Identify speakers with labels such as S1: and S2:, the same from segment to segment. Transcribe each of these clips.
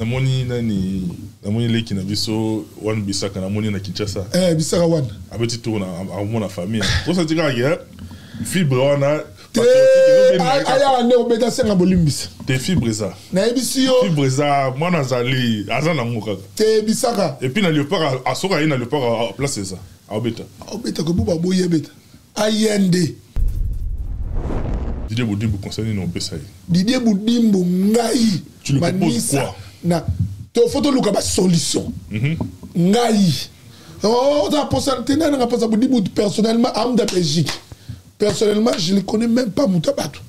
S1: namoni nani namoni leki na biso wan bisaka namoni na kinshasa
S2: eh, bisaka wan
S1: abeti tour na amona famille osati kaka ke fibre wana
S2: ayaka nde obeta asenga bolimbisa
S1: te fibre eza
S2: nayebisi yo
S1: fibre eza mwana azali aza nango kaka
S2: te bisaka
S1: epuis na leopard asoka ye na leopard place eza aobeta
S2: aobeta kobuba boyi abeta ayende
S1: Didier Boudimbo conseil nini opesa ye
S2: Didier Boudimbo ngai
S1: tu lui proposes quoi
S2: na to faut toluka ba
S1: solution mm -hmm.
S2: ngai oh oza posa te nani nga posa Boudimbo personnellement amda Belgique personnellement je ne connais même pas moto ya bato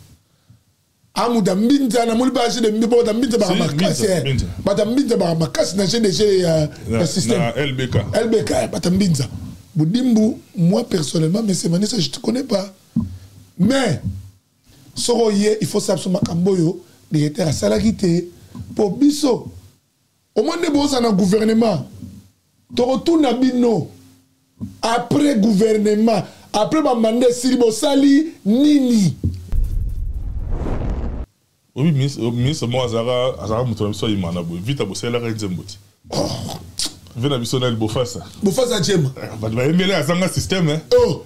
S2: amuda mbinza na muli basi de mbi bota mbinza ba makasi bata mbinza ba makasi na chez ya ya système na
S1: LBK
S2: LBK bata mbinza budimbu moi personnellement mais c'est Vanessa je te connais pas mais soko ye il faut savoir makambo yo directeur asalaki te po biso omoni nde boza na gouvernement tokotuna bino après gouvernement après bamanda esili bosali nini
S1: obi ministre moko azalaka azalaka moto na biso ayimana boye vita bosalelaka ye nzembo ti oh. ve na biso nani bofasa
S2: bofasa jema eh,
S1: bato bayembele azanga systeme eh. oh.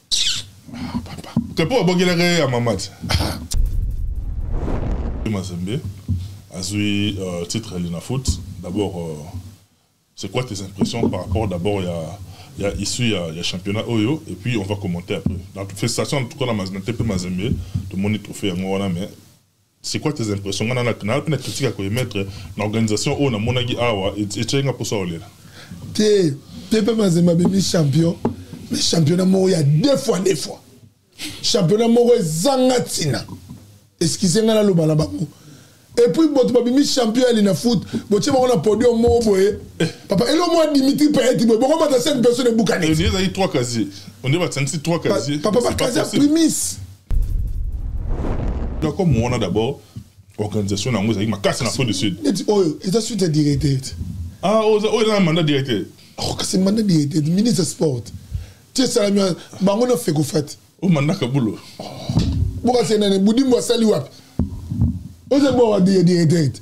S1: te mpo abongelaka ye ya mama te mazembe azwi euh, titre ya linafoot d'abord euh, c'est quoi tes impressions par rapport d'abord ya il y a issu il y a, il y a championnat Oyo et puis on va commenter après. Donc félicitations en tout cas dans Mazembe, tout le monde est trophée en Wana mais c'est quoi tes impressions nga nana nana pena critique à koemettre na organisation oyo namonaki awa etiaki nga mposa olela
S2: te pepe mazemba bimi champion mais championnat moko ya deux fois deux fois championnat moko ezanga ntina excuse nga naloba na bango epuis bato babimi champion ya lina foot botie bango na podium moko boye eh. papa elo mwa dimitri payeti boye bokomata sene personne ebukanipapa bakasi ya primise na
S1: comme wana d'abord organisation na yango ezalaki makasi na afrique du sud
S2: neti oyo eza suite ya directeur te
S1: ah oyo oh, oh, eza na mandat directeur
S2: oh, kasi mandat directeur ministre sport ti esalami wana bango na feko fati
S1: o mandat kabulo
S2: bokasi enene budimbo asali wapi oza bwa wa directeur
S3: te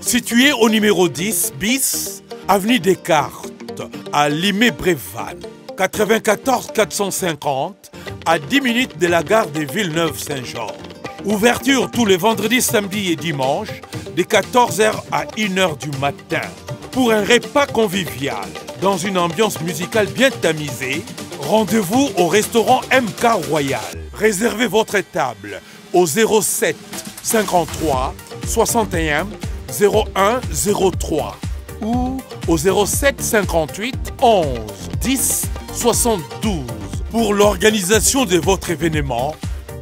S3: Situé au numéro 10 bis, avenue Descartes, à limé bréval 94 450, à 10 minutes de la gare de Villeneuve-Saint-Georges. Ouverture tous les vendredis, samedis et dimanches, de 14h à 1h du matin, pour un repas convivial, dans une ambiance musicale bien tamisée. Rendez-vous au restaurant MK Royal. Réservez votre table au 07 53 61 0103 ou au 07 58 11 10 72 pour l'organisation de votre événement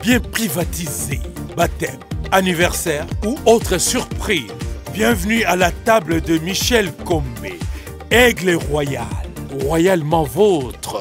S3: bien privatisé, baptême, anniversaire ou autre surprise. Bienvenue à la table de Michel Combe aigle royal, royalement vôtre.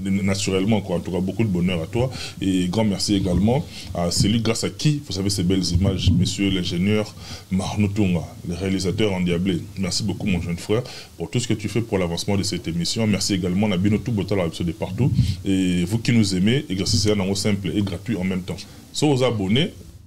S1: naturellement, quoi. En tout cas, beaucoup de bonheur à toi. Et grand merci également à celui grâce à qui vous savez, ces belles images, monsieur l'ingénieur Marnoutunga, le réalisateur endiablé. Merci beaucoup, mon jeune frère, pour tout ce que tu fais pour l'avancement de cette émission. Merci également à Bino Toubotal, de partout. Et vous qui nous aimez, et exercice c'est un simple et gratuit en même temps. sans aux abonnés,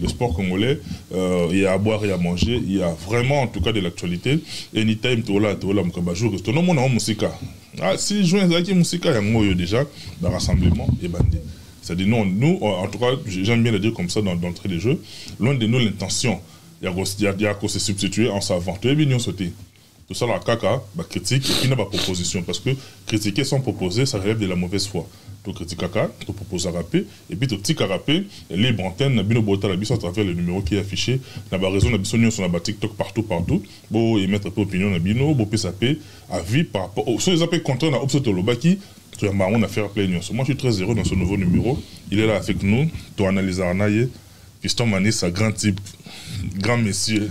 S1: le sport congolais, euh, il y a à boire et à manger, il y a vraiment en tout cas de l'actualité. Et Anytime tola tola c'est resto no mona musika. Ah si vois zaki musika yango yo déjà dans rassemblement et ben, C'est-à-dire non nous en tout cas j'aime bien le dire comme ça dans d'entrée des jeux, L'un de nous l'intention il y a qu'on se substituer en savant. Tu es sauté tosalaka kaka ba critique epuis na ba proposition parce que critiquer sans proposer ça relève de la mauvaise foi tokritikaka toproposaka mpe epuis totikaka mpe libre antenne na bino botala biso à travers le numéro qui est affiché na bareseau na biso nyonso na batiktok partout partout boemettre mpe opinion na bino bopesa mpe avis par rapport soki eza mpe contraire na opso tolobaki toyamba yango na faire play nyonso moi je suis très heureux dans ce nouveau numéro il est là avec nous toanalysaka na ye piston manisa grand type grand monsieur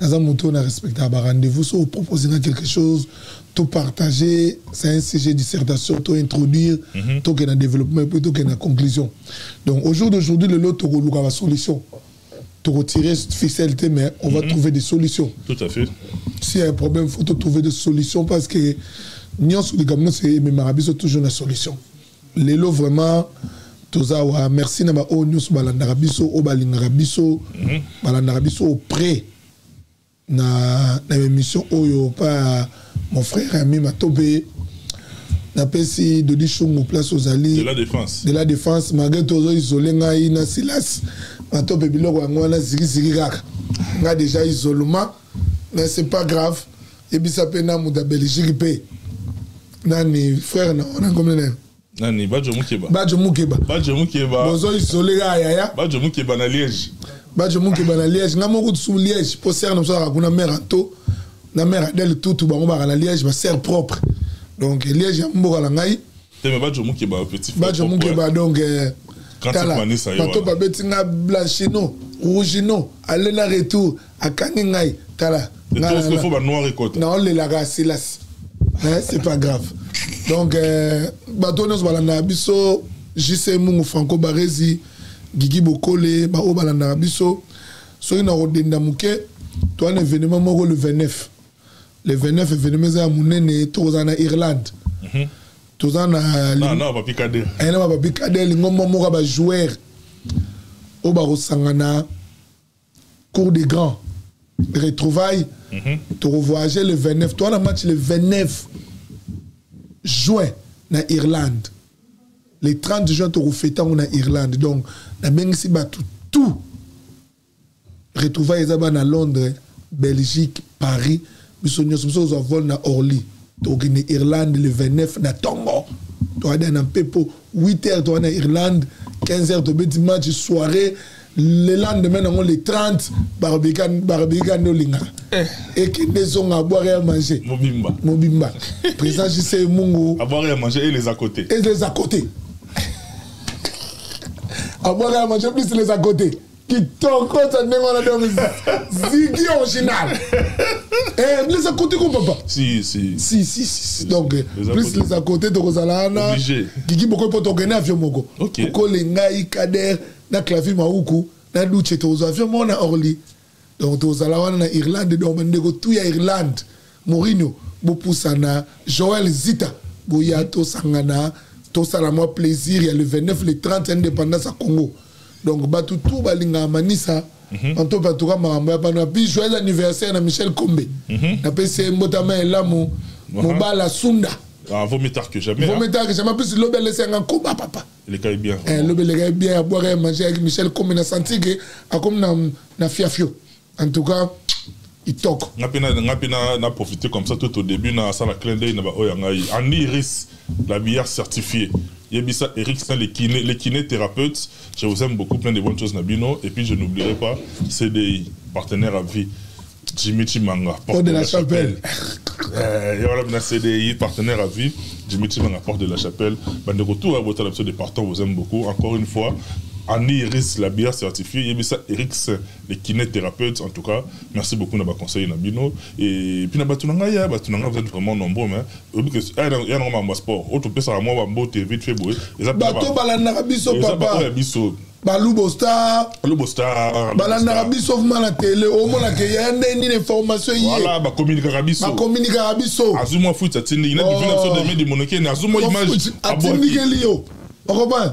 S2: naza moto oyo na respectaka ba rendez-vous so opropose nga quelque chose to partager c'est un sujet dissertation to introduire mm -hmm. tokende na développement epuis tokende na conclusion donc au jour d'aujourd'hui lelo tokoluka ba solution tokotire ficelle te mais on mm -hmm. va mhm. trouver des solutions
S1: tout à fait
S2: s'il y a un problème faut trouver des solutions parce que nyonso likambo nyonso ememaka biso toujours na solution lelo vraiment toza wa merci na ba oyo nyonso balandaka biso oyo balingaka biso mhm. balandaka biso auprès na, na émission oyo pa mon frère ami matobe napesi dodi shungu place ozali
S1: de la défense
S2: de la défense malgré tozo isole ngai na silas matobe biloko yango wana zikiziki kaka nga déjà isolement mais c'est pas grave yebisa mpe na moto ya belgique mpe nani frère na wana ngomi nayo
S1: nani badjo mukeba
S2: badjo mukeba
S1: badjo mukeba
S2: bozo isole ya yaya
S1: badjo mukeba na liège
S2: badjo mukeba na liège nga moko tusu liège po serre na biso azalaka kuna mère anto na mère adele tutu bango baka na liège ba serre propre donc liège ya mboka na ngai
S1: te mais badjo
S2: mukeba petit badjo mukeba donc euh, tala bato babeti nga blanchino rougino aller na retour akangi ngai tala naolelaka silasi eh, c'est pas grave donc euh, bato nyonso balandaka biso jc mungu franco barezi gigi bokole baoyo balandaka biso soki na kodenda moke towana événement moko le 29 le 29 événement eza ya monene tokozala na irlande mm -hmm. toza na bapapi kadel lingomba moko ya bajoueur oyo bakosangana cour des grands retrouvailles mm -hmm. tokovoyage le 29 toa na match le 29 juin na irlande le 30 juin tokofete yango na irlande donc nabengisi bato tout retrouvaille eza bana londres belgique paris biso nyonso biso kozwa vol na orly tokokende irlande le 29 na tongo toyada na mpepo 8 heures toyada na irlande 15 heures tobeti match soirée le lendemain nango le 30 barabika nde olingaka eh. ekende ezonga abwaka ya mange
S1: mobimba
S2: mobimba président jise mungu
S1: abwaka ya mange et les à côté
S2: et les à côté abwaka ya mange plus les à côté kitoko za ndenge wana donc zigi original eh, les à côté ko papa
S1: si si
S2: si si, si. donc les plus les à côté tokozala wana gigi boko po tokende avion moko okay. okole ngai kader na clavier mauku na duce tozwa avion mona orly donc tozala wana na irlande donc bandeko tu ya irlande Mourinho bopusana Joël Zita boya tosangana tosala mwa plaisir ya le 29 le 30 indépendance ya Congo donc bato tout balingaka manisa mhm. anto bato ka makambo ya bana puis joyeux anniversaire na Michel Kombe mhm. napesi ye mbotama elamu mobala sunda
S1: Ah, vaut mieux tard que jamais.
S2: Vaut hein. mieux tard que jamais. En plus, l'obé laissé un combat, papa.
S1: Les gars est bien.
S2: Eh, l'obé les gars est bien. À boire et manger avec Michel, comme il a senti que, comme na, na fiafio. en tout cas kitoko
S1: nga mpe nga mpe na profite comme ça tout au début nasala clin d'œil na baoyo ya ngai en iris la billard certifié yebisa eric saint les kiné les kiné thérapeutes je vous aime beaucoup plein de bonnes choses na bino et puis je n'oublierai pas cdi partenaire à vie Jimmy Chimanga,
S2: porte de la, chapelle.
S1: chapelle. Yoram na CDI, partenaire à vie. Jimmy Chimanga, porte de la chapelle. Bande retour à votre épisode des partants, vous aime beaucoup. Encore une fois, Annie Iris, la bière certifiée. Yebisa Eric les kinésithérapeutes en tout cas merci beaucoup na ba conseils na bino et puis na batu na ngai ya batu na ngai vous êtes vraiment nombreux mais oyebi que ya nango makambo ya sport oyo topesaka mwa bambote vite fait boye eza
S2: bato balandaka biso papa ya biso balubo star
S1: balubo star
S2: balandaka biso vma na tele omonaka yaya nde nini information ye
S1: bakominikaka biso
S2: bakominikaka biso
S1: azwi mwa fuiti atindiki na bivina biso deme dimonokene azwi mwa image
S2: atindikeli yo okompane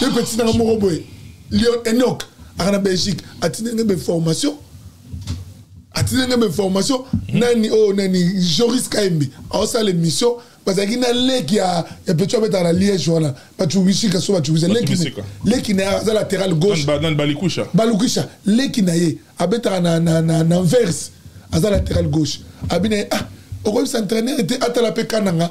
S2: ye mpe tindaka moko boye lion enok aka na belgique atindi ngai bainformation atindi ngai bainformation hmm. nani oyo oh, nani joris kaembe aosala émission bazalaki na leki ya petu abetaka na liège wana bacubisika so bacubisa leki na ye aza latéral gauche balukusha leki na ye abetaka na verse aza latéral gauche abi na ye ah okoyebisa entraîneur te atala mpe kananga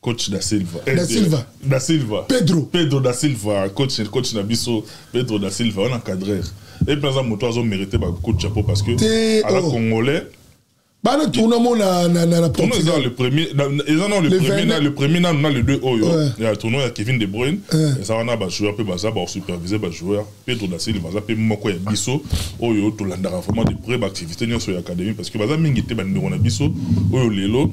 S1: coach da silva eh,
S2: da silva
S1: da silva
S2: pedro
S1: pedro da silva coach coach na biso pedro da silva wana cadreur et puis aza moto azo mériter ba coup de chapeau parce que ala oh. congolais
S2: bana tourna mo na na na
S1: tournoi eza le premier eza non le premier na le premier na na le deux oyo ya tournoi ya Kevin De Bruyne eza wana ba joueurs pe baza ba superviser ba joueurs Pedro da Silva baza pe moko ya biso oyo to landaka vraiment de près ba activité nyoso ya académie parce que baza mingi te
S2: ba ndeko na biso
S1: oyo lelo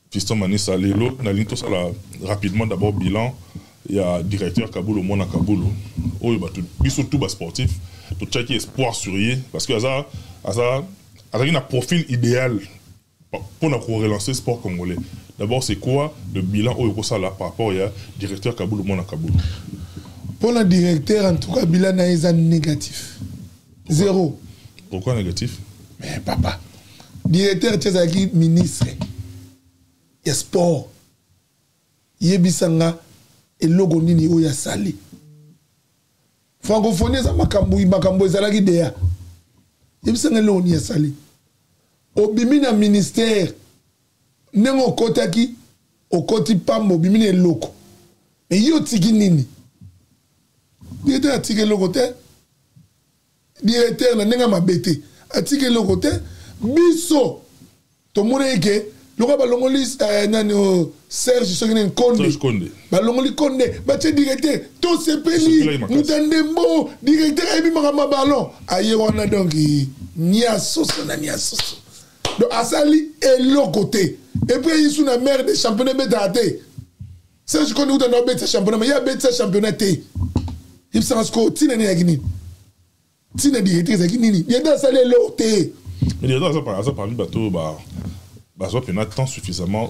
S1: Fiston Manisa lelo nalingi tosala rapidement d'abord bilan ya directeur Kabulo mwana Kabulo oyo bato biso tout ba sportif totyaki espoir sur ye parce que aza aza azalaki na profil idéal mpo na korelancer sport congolais d'abord c'est quoi le bilan oyo okosala par rapport ya directeur Kabulo mwana Kabulo
S2: mpo na directeur en tout cas bilan na ye eza négatif zero
S1: pourquoi négatif
S2: mais papa directeur ti azalaki ministre ya sport yebisa nga eloko nini oyo asali francophonie eza makambo makambo ezalaki deya yebisa nga eloko nini asali obimi na ministère ndenge okotaki okoti pamba obimi na eloko me ye otiki nini directeur atiki eloko te directeur na ndenge ya mabe te atiki eloko te biso tomonaki ke lokola balongoli eh, nani oh, serge soki nini konde balongoli konde batye directeur tosepeli moto ya ndembo directeur ayebi makambo ya ballon aye wana donk niasoso na niasoso donc asali eloko te epuis ayisu na maire de championnat ebetaka te serge kondi kuta na obetisa championnat ma ye abetisa championnat te yebisaka sikoyo ntina nini eyaki nini ntina directeur ezalaki nini directeur asali eloko te
S1: directeur aza parmi bato bazwa mpena temps suffisamment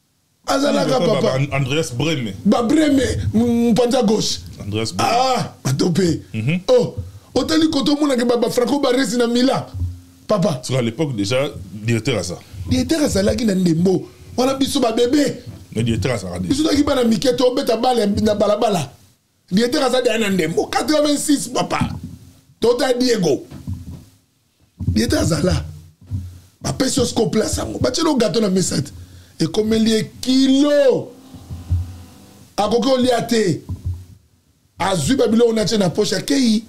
S1: azalaka
S2: papa
S1: andreas breme
S2: babreme mpanza gauche
S1: andreas breme
S2: ah bato mpe mhm. oh otali koto omonake bafranco baresi na mila papa soki
S1: à l'époque déjà directeur aza
S2: directeur azalaki na ndembo wana biso babebe biso toyaki bana mike tobeta bale na balabala Dieter aza deya na ndembo 86 papa tota Diego Dieter azala bapesi yo siko place yango batyeli gato na mesa te ekomeli ye kilo akoki olia te azwi babiloko natye na poshe akei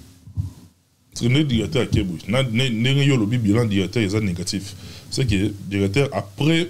S1: nde directeur ake boye ndenge yo olobi bilan directeur eza négatif c'est que directeur après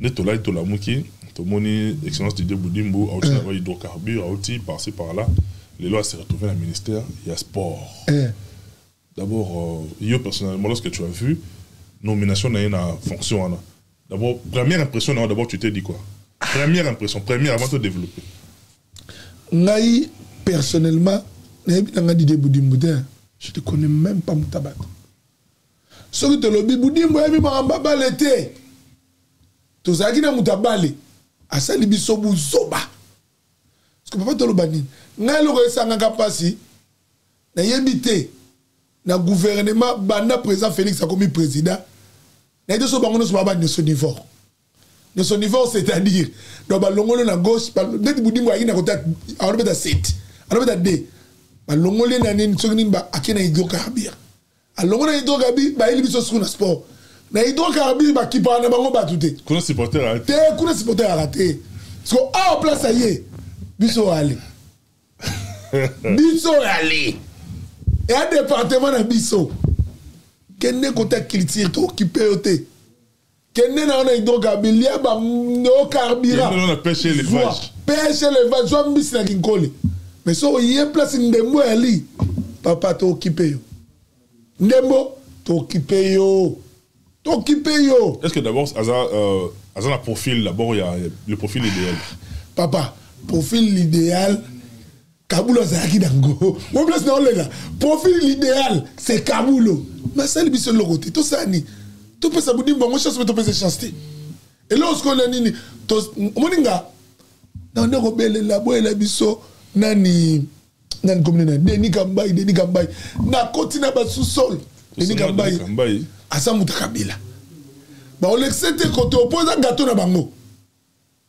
S1: nde tolali tolamuki tomoni excellence de dieu budimbu auti na ba hydrocarbure auti parci par là lelo se retrouve na ministère ya sport eh. d'abord euh, yo personnellement lorsque tu as vu nomination na ye na fonction wana d'abord première impression na yo d'abord tu t'es dit quoi première impression première avant de développer
S2: ngai personnellement nayebi na ngai didie budimbu te je te connais même pas mutabata soki tolobi budimbo yabi makambo abale te tozalaki na moto abale asali biso buzoba soki papa toloba nini ngai eloko esangaka mpasi nayebi te na gouvernement banda président félix akomi président nayebi te so bango nyonso baba bandeso divorce de son niveau c'est à dire donc balongoli na gauche ndeti budimbo ayaki na kota alobeta 7 alobeta 2 balongoli na nini soki nini ake na hydrocarbure alongoli na hydrocarbure bayeli biso suku na sport na hydrocarbure bakipaka na bango bato te
S1: kuna supporter
S2: te kuna supporter yaka te siko awa place aye biso ale biso ale eya département na biso kende kota culture tookipe yo te kende na yo na hydrocarbure lia
S1: bamno carburant
S2: pêche elevage zwa mbisi na kinkoli mais so oye place ndembo eyali papa tookipe yo ndembo tookipe yo tookipe yo
S1: est ce que d'abord aza euh, aza na profil d'abord ya le profil idéal
S2: papa profil idéal kabulo azalaki nango o place na olela profil l'idéal c'est kabulo basali biso eloko te tosala nini topesa bodimbo yango chance mpe topesa chance te eloko sikoyo na nini omoni nga nande kobelela boyela biso nani nani komine na deni kambai deni kambai nakoti na basusol deni kambai aza moto kabila baolekisa te koto mpo eza gato na bango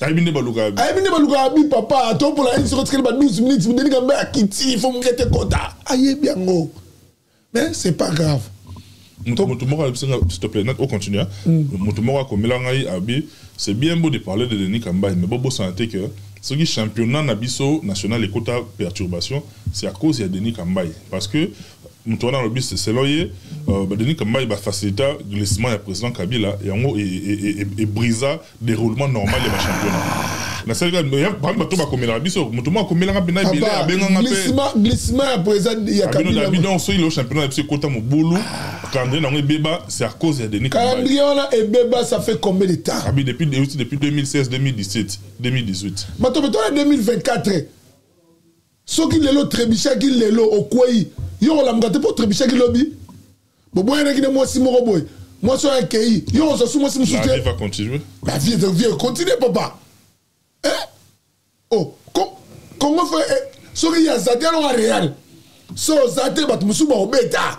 S1: ayebi nde balukaka bi
S2: ayebi nde balukaka bi papa topola ye soko tikeli ba 12 minutes modeni kambe akiti fo mongete kota ayebi yango mais c'est pas grave
S1: moto moto moko alobisa nga s'il te plaît nat ocontinue moto moko akomela ngai abi c'est bien beau de parler de denis kambai mais bobosana te que soki championnat na biso national ekota perturbation c'est à cause ya denis kambai parce que moto wana alobi selon ye euh, denis kambai bafacilita glissement ya président kabila yango ebrisa e, e, e, deroulement normal ya ba championnat nasali kaka ya- bango bato bakomelaka biso moto moko akomelaka mpena ebele Papa, abenganga mpe
S2: glissement- glissement ya president ya abino kabila dabi
S1: donc soki lelo championnat ya biso ekota mobulu calendrier nango ebeba c'est à cause ya denis Kambaye.
S2: calendrier wana ebeba ça fait combien de temps
S1: Abi, depuis, depuis 2016 2017 2018
S2: bato betona 2024 soki lelo trebishaki lelo okwei yo kolamuka te mpo trebishaki lobi boboyanaki na mwasi moko boye mwasi oyo akei yo ozwa su mwasi mosusu te la vie de vie continue papa eh? oh, kongo fe eh, soki ya zate alonga real so oza te bato mosusu bakobeta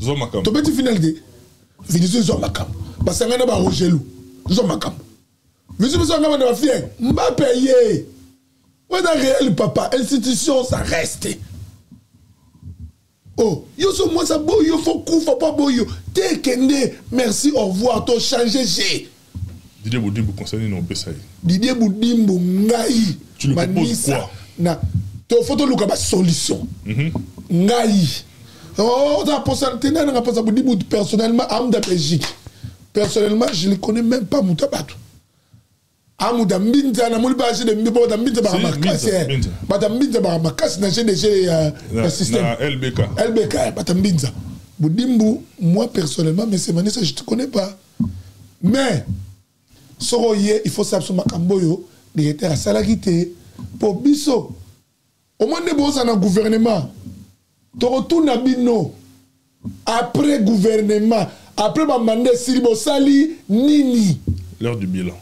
S1: zwa makambo
S2: tobeti final te vinicius zwa makambo basangani na ba rogelu zwa makambo vinicius biso anga banda bafie mbape aye wana réel papa institution ça reste oh yo so mwasi aboyi yo fo kufa mpo aboyi yo te kende merci au revoir to change je
S1: Didier Boudimbo conseil nini opesa ye?
S2: Didier Boudimbo ngai tu le proposes quoi? Na to faut toluka ba solution. Mm -hmm. Ngai oh oza posa te nani nga posa Boudimbo personnellement amda Belgique. Personnellement je ne connais même pas Mutabato. amuda mbinza na moli basi de mbipo bata mbinza baka makasi bata mbinza baka makasi na cdg ya, ya système
S1: lbk
S2: lbk bata mbinza budimbu moi personnellement mais semanisa je te connais pas mais soki oye il faut sala biso makambo oyo directeur asalaki te mpo biso omoi nde boza na gouvernement tokotuna bino après gouvernement après bamanda esili bosali nini
S1: l'heure du bilan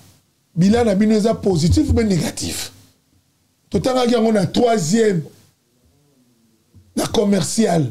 S2: bilan na bino eza positif mpe négatif totangaki yango na troisième na commercial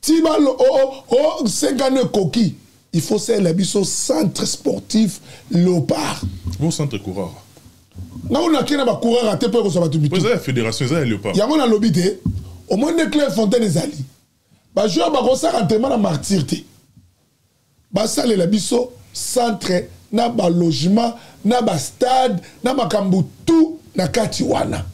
S1: ti
S2: ba o oh, o oh, oh, senga ne koki il faut salela biso centre sportif léopard
S1: bon centre coureur
S2: nga ona kena ba coureur ate pe ko
S1: so ba tubitu eza ya fédération eza ya léopard
S2: yango na lobi te au moins ne club fontaine ezali ba joueur ba ko saka entraînement na martyr te ba salela biso centre na ba logement na ba stade na makambo tout na kati wana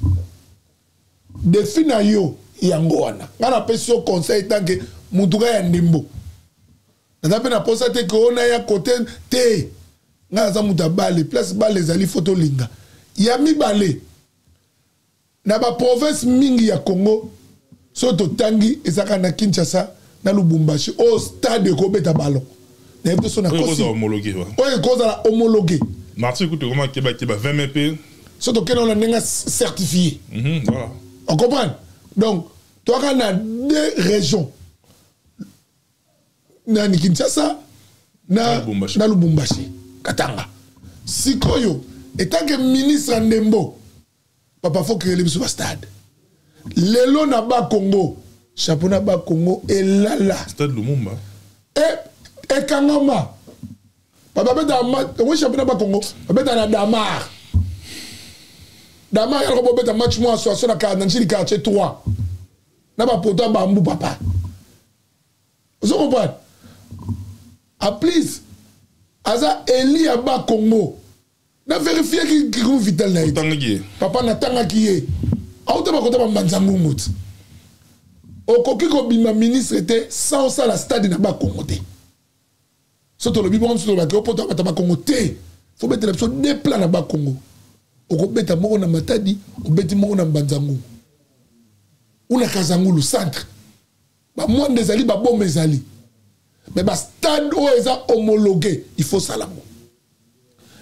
S2: defi na yo yango wana ngai napesi yo conseil etanke motuka ya ndembo naza mpe na mposa te ke ona ya kote te ngai naza moto ya bale place bale ezali fo tolinga ya mibale na baprovince mingi ya congo soki totangi ezalaka na kinshasa na lubumbashi oyo stade ekobeta ballon na yebi so na kosi oyo ekozala homologue
S1: marti kutu ekoma keba keba 20 mai mpe
S2: so tokende wana ndenge certifie mhm, voilà on comprend donc toaka na deux régions na kinshasa na, na lubumbashi katanga sikoyo etanke ministre ya ndembo papa faut créer biso ba stade lelo na ba Congo chapeau na ba Congo elala
S1: stade Lumumba
S2: et eh, ekangama papa beta ma oui chapeau na ba Congo beta na Damar Damar yako bo beta match moi so so na ka na chili quartier 3 na ba poto bambu papa vous comprenez a ah, please aza eli ya ba Congo na verifiaki groupe vital na ye papa natangaki ye auta bakota bambanza ngungu ti okoki kobima ministre te sans osala stade na bakongo te so tolobi bongo biso tolobaki opoto abata bakongo te fo betela biso de plan na bakongo okobeta moko na matadi obeti moko na mbanza ngungu una kazangulu centre ba mwanda ezali ba boma ezali mais ba stade oyo eza homologué il faut sala yango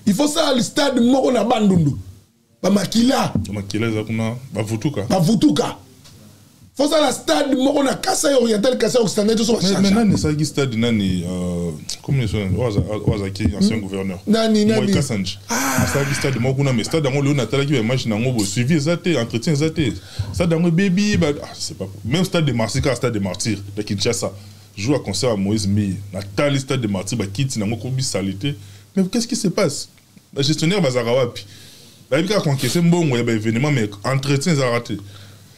S2: il faut sala stade moko na bandundu bamakila
S1: makila eza kuna bavutuka
S2: bavutuka faut sala stade moko na kasai oriental kasai occidental toso
S1: nani esalaki stade nani euh, oazaki ancien mm.
S2: gouverneur
S1: asalaki stade moko kuna mais stade yango leo natalaki bamage na yango bosuivi eza te entretien eza te stade yango ebebi ba ah, c'est pas même stade de martyr kaka stade de martyr na kinshasa jour ya concert ya moïse mbiye natali stade de martyr bakiti nango kobi salite mais qu'est ce qui se passe bagestionnaire bazalaka wapi bayebi kaka konkese mbongo ya baévénement mais entretien ezalaka te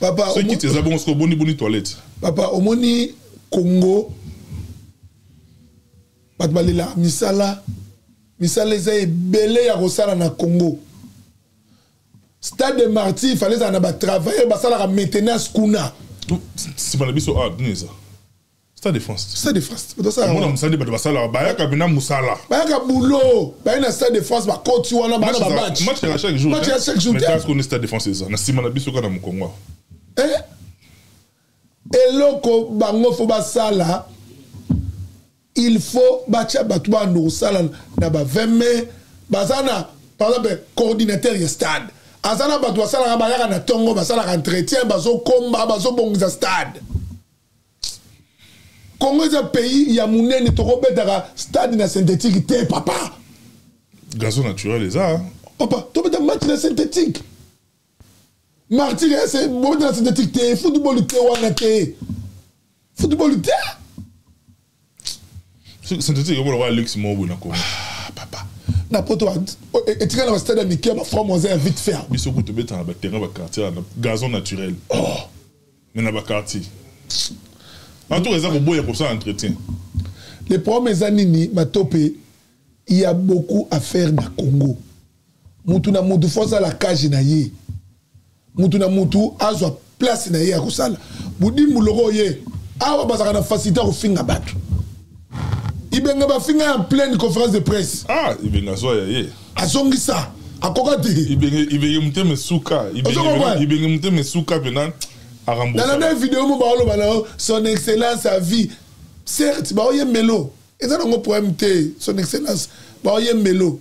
S2: papa
S1: soki kiti eza bongo soki oboni boni toilette
S2: papa omoni congo bato balelaka misala misala eza ebele ya kosala na congo stade de martyr il fallait ezala na batravailleur basalaka maintenance kuna
S1: nsima na biso awa ah, nini eza stade de france
S2: stade de france
S1: omona mosali bato basalaka bayaka mpena mosala
S2: bayaka boulot baye na stade de france bakoti wana bana
S1: bamatch match ya chaque jour
S2: match ya chaque jour
S1: koni stade de france eza na nsima na biso kaka na mokongo awa eh?
S2: eloko bango fo basala il faut batya bato bando kosala na ba 20 mai baza na par exemple coordinateur ya stade aza na bato basalaka bayaka na ntongo basalaka entretien bazokomba bazobongisa stade congo eza pays ya monene tokobetaka stade na synthétique te papa
S1: gazo naturel eza
S2: opa tobeta match na synthétique martiri ese bobetela synthétique te football te wana te football te
S1: synthétique okola kwa luxe moko boye na kongo ah,
S2: papa na poto etika na bastade ya mike ya bafranc moise ya vite fer
S1: biso kutu obetana baterrain baquartier na gazon naturel oh. mais na baquartier en tout cas eza koboya kosala entretien
S2: le problème eza nini matope il y a beaucoup à faire na congo mutu na mutu fo asala kaji na ye mutu na mutu azwa place na ye ya kosala budimbu loko oye awa bazalaka na facilité ya kofinga bato ibenga bafinga ya pleine conférence de presse
S1: ah, ibenga azwa ya ye
S2: azongisa akoka te
S1: ibenge motema esuka ibenge motema esuka mpena
S2: arambonalandai video mo baoloba na yo son excellence a vie certes baoyembelo eza nango problème te son excellence baoyembelo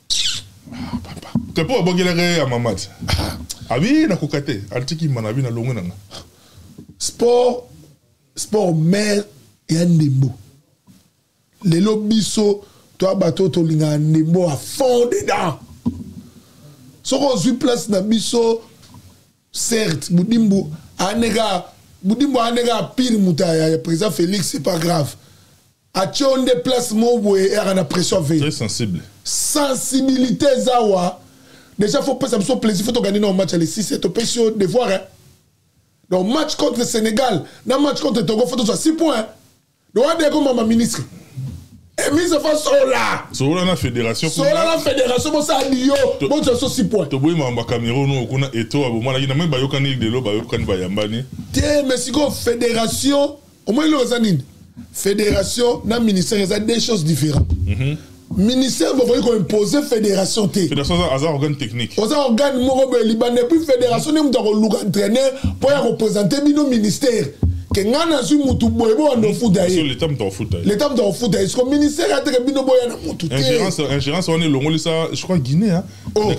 S2: te
S1: mpo abongelaka ye ya mama te abi nakoka te atiki mana abi nalongwe nanga
S2: sport sport mare ya ndembo lelo biso toya bato oyo tolingaka ndembo a fond dedans soki ozwi place na biso certes budimbu aneka budimbu aneka pire moto ya président félix c'est pas grave atie yo nde place moko boye eyaka na pression ve
S1: très sensible
S2: sensibilité eza wa déjà faut pesa biso plaisir faut togani na match ya le 6 topesi yo devoir hein? donc match contre sénégal na match contre togo faut tozwa 6 points hein? doa de ekoma ma ministre emise eh, fa sola
S1: sola na fédération
S2: sola na fédération bosala biyo bozwa so si point
S1: toboyi makambo ya cameroun oyo kuna eto abomalaki na moi bayokani lelo bayokani bayambani
S2: te mais sikoyo fédération omoi eloko eza nini fédération na ministère eza deux choses différentes mm -hmm. ministère bokoki koimpose fédération te
S1: fédération aza organe technique
S2: oza organe moko boye libanda epuis fédération nde moto akoluka entraîneur mpo ya kopresente bino ministère ke ngai nazwi motu boye bowanda ofuta ye
S1: leta moto akofuta ye
S2: leta moto akofuta ye siko ministère ateke bino boya na motu te
S1: ingérence wana elongolisa je crois guinée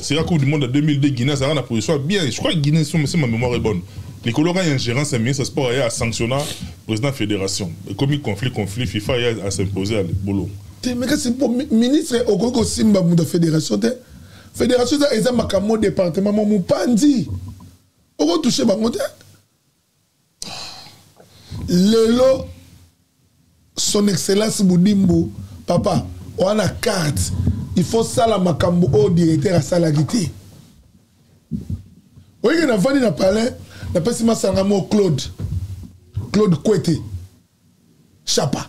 S1: sera coupe du monde ya 2002 guinée azalaka na position bien je crois guinée si ma mémoire est bonne likolo kaka ingérence ya ministre ya sport aye asanctionna président ya fédération ekomi conflit conflit fifa ye asimposer ya bolongo
S2: te me kasi mpo ministre okoki kosimba moto ya fédération te fédération eza eza makambo département mo mopanzi okotouche bango te lelo son excellence budimbu papa wana carte il faut sala makambo oyo directeur asalaki te oyike navandi na palais napesi masanga mo claude claude kwete chapa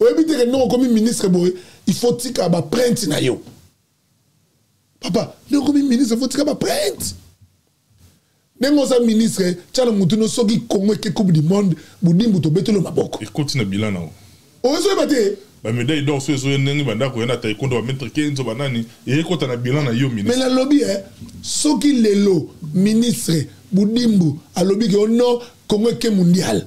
S2: oyebi te ke ndenge okomi ministre boye il faut tika baprinte na yo papa ndenge okomi ministre faut tika baprinte ndenge oza ministre tya na motu no soki congo eke coupe du monde budimbu tobetelo maboko
S1: ekoti na bilan nao
S2: ozoyeba te
S1: bamedaille d'or so ezoya ndenge bandako ya na taekwondo bametre kenzo banani eyekota na bilan na yo ministre mais
S2: nalobi eh, soki lelo ministre budimbu alobi ke ono oh congo eke mondial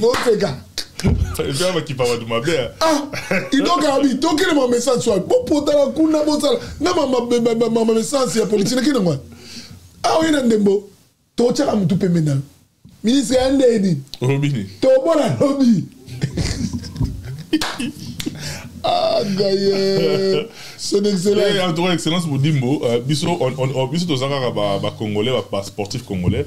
S2: boteka
S1: eza bakipa bato mabe
S2: ah idoka abi tokende ma message wapi bopotala kuna bosala na mama message ya politiki nakende ngwa awa ye na ndembo totyaka motu pembe na yo ministre ya ndeni tobona lobi agaye son excellence
S1: excellence modimbo biso biso toza kaka bacongolais basportif congolais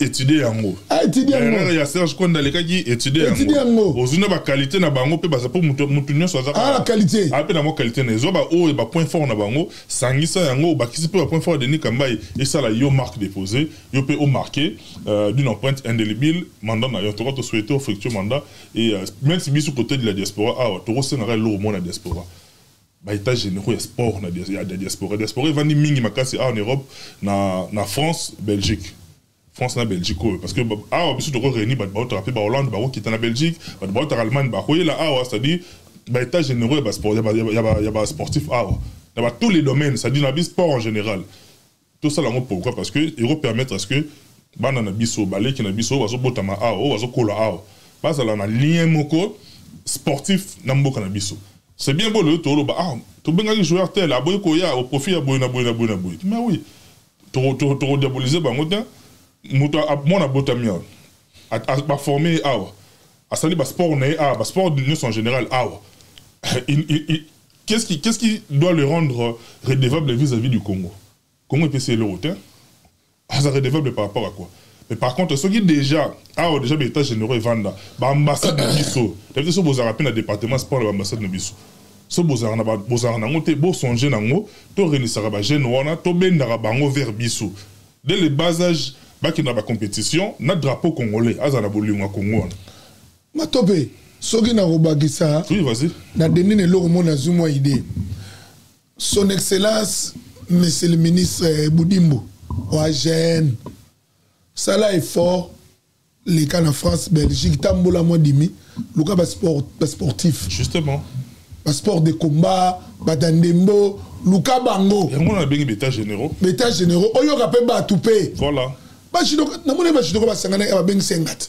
S1: étudier yango ah, erreur ya serge konda alekaki étudier yango ozwi na baqualité na bango mpe baza mpo motu nyonso aza ah, qualité ape ah, na mwa qualité na ezwa baoyo bapoint fort na bango sangisa yango obakisi mpe bapoint fort ya denis kambai esala yo marque déposé yo mpe omarke euh, d'une empreinte indélébile mandat na yo toka tosouhaite ofructue mandat et euh, même si biso côté de la diaspora awa tokosengaka eloko mona diaspora ba etats generaux ya sport na ya diaspora diaspora evandi mingi makasi awa na europe na, na france belgique france na belgique oyo parce que awa biso toko réunir bato baotaka mpe bahollande bakokita na belgique bato baotaka allemagne bakoyela awa c'est à dire ba états généraux ya basportif awa na ba tous les domaines c'est à dire na bisport en général tosala yango pourquoi parce que eko permettre à ce que bana na biso baleki na biso bazobotama awa oyo bazokola awa bazala na lien moko sportif na mboka na biso c'est bien beau lelo toloba ah tobengaki joueur tel aboyi koya au profit ya boye na boye na boye na boye mais oui tokodiabolize bango te moto mwana abotami awa baforme ye awa asali basport na ye awa basport nyonso en général awa Qu'est-ce qui, qu'est-ce qui doit le rendre redevable vis-à-vis du Congo Congo epesi ye eloko te. Aza redevable par rapport à quoi Mais par contre, soki déjà, awa déjà baétat généraux evanda, baambassade na biso, dabi so bozalaka mpe na département sport na baambassade na biso, so bozalaka na ba- bozalaka nango te, bosonge nango, torenisaka bajeune wana, tobendaka bango vers biso. Dès le bas âge, bakenda bacompétition na drapeau congolais, azala na bolingo ya Congo wana.
S2: matope soki nakobakisa
S1: oui,
S2: na deni na eloko mona azwi mwa idee son excellence monsieur le ministre eh, budimbu wa gn sala effort leka na france belgique tambola mwa dimi luka basport basportif
S1: justement
S2: basport de combat badandembo luka bango
S1: yango na bengi beta généraux
S2: beta généraux oyoka mpe bato mpe
S1: voilà
S2: bajinoko
S1: namoni
S2: bajinoko basanganaka babengisi engati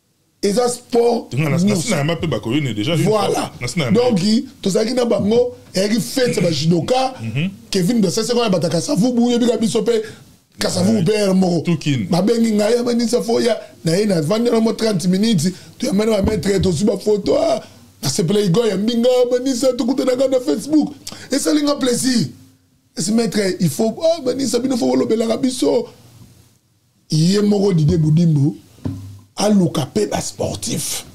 S2: eza sport voilà donc tozalaki na bango eyaki fete ya bajudoka mhm. kevin basasi ekoya bata kasavubu oyebika biso mpe kasavubu mpe ere moko babengi ngai amanisa foya na ye na vandela mo 30 minutes toyambani bametre tozwi bafoto ah, nasepelaki go ya mbinga manisa tokutanaka na facebook esali nga plaisir esi maître il faut ah, manisa bino fo bolobelaka biso ye moko dide budimbu aluka mpe basportif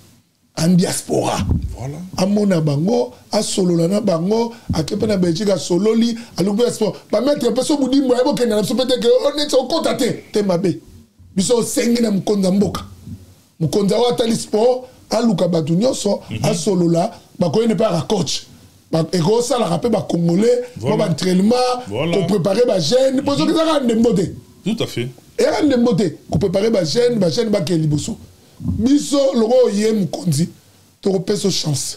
S2: en diaspora voilà. amona bango asolola na bango ake mpe na belgique asololi aluki mpe basport bametre mpe so budimbu aye bokenda na biso mpe te ke oh, neti okota te te mabe biso osengi na mokonzi ya mboka mokonzi yango atali sport aluka bato nyonso mhm. asolola bakoyende mpe aka coach ekosalaka mpe bacongolais mpo baentrainement koprépare bajeune mpo soki ezaka ndembo te eyaka ndembo te koprépare bajeune bajeune bakee liboso biso lokola oye mokonzi tokopesa chance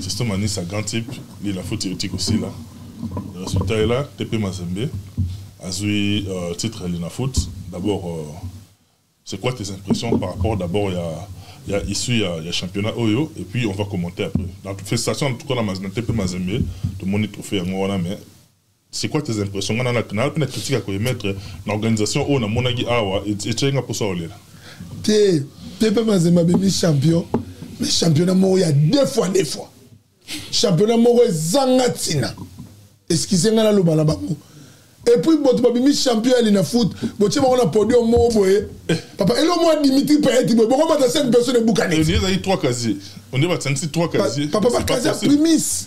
S1: Sisto Manisa grand type li la faute euti kosila resultat est là TP Mazembe azwi euh, titre li na foot d'abord euh, c'est quoi tes impressions par rapport d'abord ya ya issue ya, ya championnat oyo et puis on va commenter après donc félicitations en tout cas na, na TP Mazembe tomoni trophée yango wana mais c'est quoi tes impressions nga nana nana pena critique à koemettre na organisation oyo namonaki awa etiaki nga mposa olela te
S2: te mpe mazemba bimi champion mais championnat moko ya deux fois deux fois championnat moko ezanga ntina excuse nga naloba na bango epuis bato babimi champion ya lina foot botie bango na podium moko boye eh. papa elo mwa dimitri payeti boye bokomata cinq
S1: personne
S2: ebukanipapa bakasi ya primise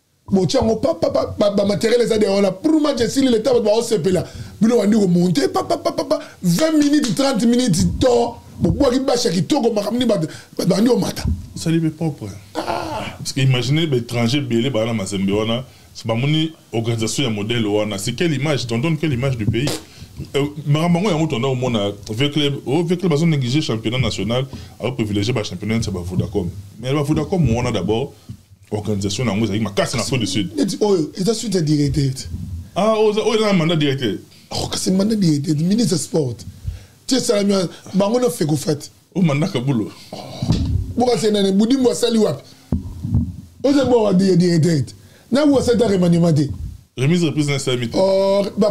S2: botya yango papapa bamateriel eza deya wana pour match esili leta bato baosepela bino bandi komonte papapapapa 20 minutes 30 minutes to bobwaki basha kitoko makambo nini bato bandi komata
S1: osali mpe propre ah. parce que imagine baétranger ebele baa na mazembe wana bamoni organisation ya modèle wana c'est quelle image t'en donne quelle image du pays euh, makambo yango yango tonda komona vclub o oh, vclub azo néglige championnat national azo privilégie bachampionnat nse bavodacom mais bavodacom wana d'abord organisation na yango ezalaki makasi na afrique du sud
S2: neti oyo eza suite ya directeur ah
S1: oyo oh, oh, eza na mandat directeur oh,
S2: kasi mandat directeur ministre sport ti esalami bango na feko fati
S1: omandaka
S2: bulo bokasenane budimbo asali wapi oza bowa directeur nabu asali ta remaniement te
S1: remise reprise na
S2: esalami te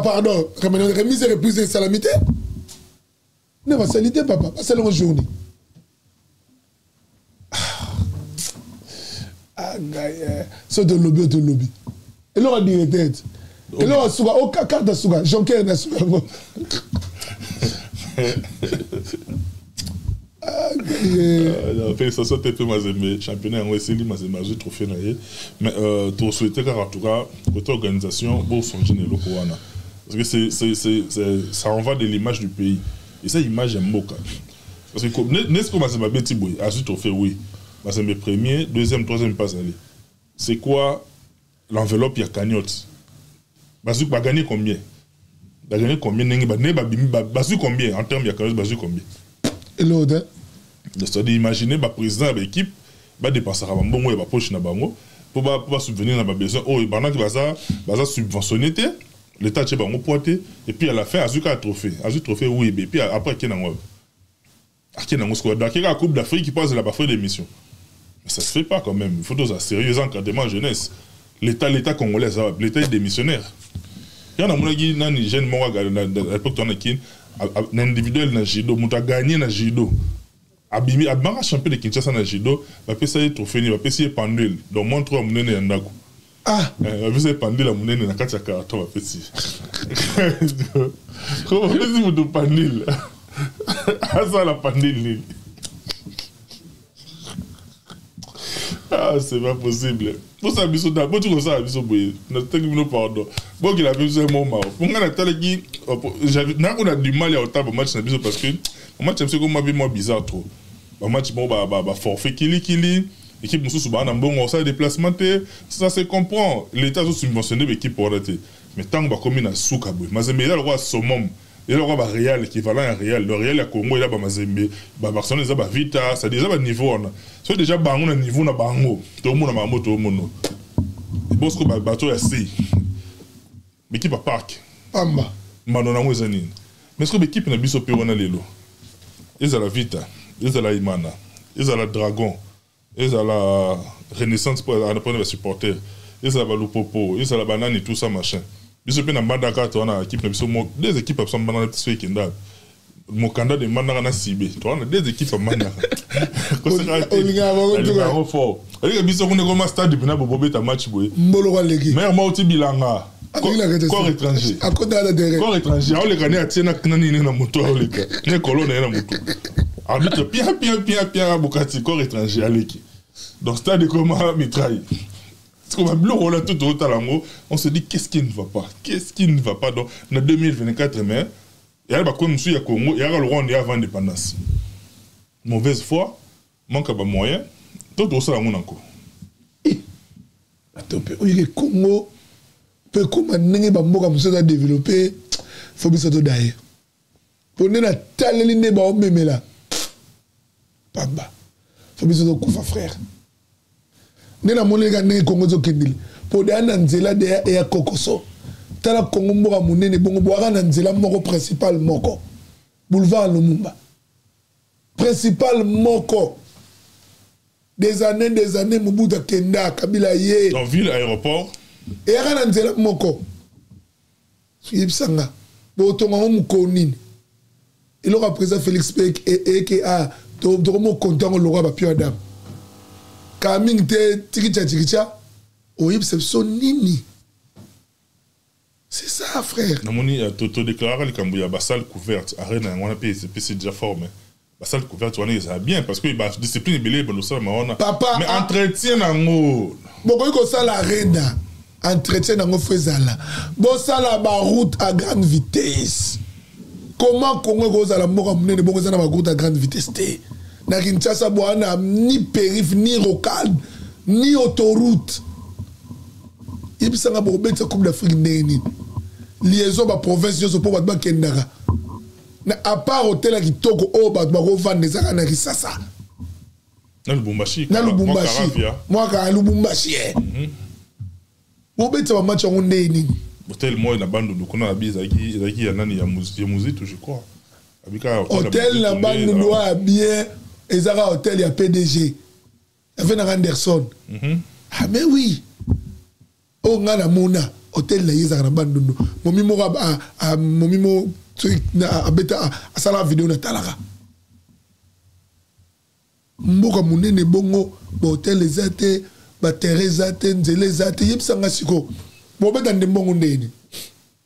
S2: pardon remise reprise esalami te nde basali te papa basali yango journée ngai ah, ah, eh, so tolobi o tolobi eloko adire te ete eloko asuka o karte asuka jonker na asuka yango
S1: felicitations te mpe mazembe championnat yango esili mazembe azwi trophée na ye mais euh, tosouhaite kaka en tout cas côté organisation bosonge na eloko wana parce que c'est, c'est, c'est, c'est, ça envoie de l'image du pays et ça image ya mboka parce que n'est-ce que mazembe abeti boye azwi trophée oui mazembe premier deuxième troisième mpe azali c'est quoi l'enveloppe ya cagnotte bazwi ba gagner combien ba gagner combien ndenge ba ne ba bimi ba bazwi combien en terme ya cagnotte bazwi combien
S2: eloko te
S1: c'est-à-dire imaginer ba président ya ba équipe ba dépensaka ba mbongo ya ba poche na bango po ba ba subvenir na ba besoin oyo bandaki baza baza subventionné te l'état tye bango poids te et puis à la fin azwi kaka trophée azwi trophée oui et puis après ake nango ake nango sikoyo donc ake kaka coupe d'afrique mpo azela bafrais d'émission mais ça se fait pas quand même il faut tozala sérieux eza encadrement jeunesse l'état l'état congolais aza wapi l'état est démissionnaire ya namonaki nani jeune moko aepoque toana kin na individuel na judo moto aganye na judo abimi abimaka champion de kinshasa na judo bapesa ye trophée nini bapesi ye pendule donc montre ya monene ya ndako Ah. Eh, bapesi ye pandile ya monene na kati ya carton bapesi ko bapesi moto pandile asala pandile nini ah c'est pas possible bosala biso da boti kosala biso boye nataki bino pardon bokela mpe biso mo mawa mpo ngai natalaki nako na du mal ya kotala bamatch na biso parce que bamatch na biso ekoma mpe mwa bizarre trop bamatch moko baforfait kilikili Equipe mususu ba na mbongo ça déplacement te ça se comprend l'état zo subventionner ba équipe wana te mais tango ba komi na suka boye mazembe eza lokola somom eza lokola ba Real équivalent ya Real le Real ya Congo eza ba mazembe ba Barcelone eza ba Vita ça déjà ba niveau wana so déjà bango na niveau na bango to mona mambo to mono bosko ba bato ya se B'equipe ya parc.
S2: Pamba.
S1: Mbano nango eza nini? Mais sikoyo b'equipe na biso pe wana lelo. Ezala Vita, ezala Imana, ezala Dragon, ezala Renaissance po na pona ba supporters, ezala ba Lupopo, ezala ba nani tout ça machin. Biso pe na Mbandaka to wana equipe na biso moko, deux equipes ya biso ya Mbandaka ti soki ekenda wapi? mokanda de mandaka na sibe toa na deux équipes amandaka
S2: kosekaaolingabango
S1: fort alika biso kuna ekoma stade mpena bobobeta match boye
S2: mboloko aleki
S1: mare moko ti bilanga corps étranger corps étranger aoleka ne atie na nini na moto aoleka ne kolo na ye na moto arbitre pia pia pia pia bokati corps étranger aleki donc stade ekoma mitraille siko babiloko wana tout otala yango on se dit qu'est ce qui ne va pas qu'est ce qui ne va pas donc na 2024 mais eyaka bakomi mosusu ya congo eyaka lokola nde avant indépendance mauvaise foi manque ya bamoyen to tokosala yango na nko
S2: bato mpe oyike congo mpe ekoma ndenge bamboka mosusu eza développe fo biso todaye mpo nde nataleli nde baomemela pamba fo biso tokufa frère nde namoni eka ndenge kongo ezokendeli mpo deya na nzela deya eya kokoso tala kongo mboka monene bongo bwaka na nzela moko principal moko boulevard lumumba principal moko des années des années mobutu akenda kabila ye
S1: ville aéroport
S2: eyaka na nzela moko yebisa nga botonga ngo mokolo nini eloko ya président félix mpe eke a ah, tokomo konte yango lokwa bapio ya dame kala mingi te tikitya tikitya oyebisa biso nini c'est ça frère
S1: namoni euh, todéclaraka likambo ya basalle couverte arena yango wana mpe epesi déjà forme ba salle couverte wana eza bien parce que ba discipline ebele ba losala ma wana
S2: papa
S1: mais ah. entretien nango
S2: bokoki kosala arena entretien nango fo ezala bosala ba route à grande vitesse comment congo ekozala mboka monene bongo eza na ba route à grande vitesse te na kinshasa bwana ni périph ni rocade ni autoroute yebisanga bokobetisa coupe d'afrique ndenge nini liaison baprovince nyonso mpo bato bakendaka na apart hotel ya kitoko oyo bato bakovanda ezaka na kisasa
S1: na lubumbashi
S2: na lubumbashi mwaka lubumbashi e mhm. bobetisa bamatch yango ndeye nini
S1: hotel moyo na bandundu kuna na bi ezalaki ya nani ya muzitu je crois
S2: hotel na bandundu ya bien ezaka hotel ya pdg yave naka anderson mhm. ah mais oui oyo ngai namona hotel na ye ezalaka na bandundu momi moko momi mo abeta asalaka video natalaka mboka monene bongo bahotel eza te baterre eza te nzela eza te yebisa ngai sikoyo bobeta nde mbongo ndeni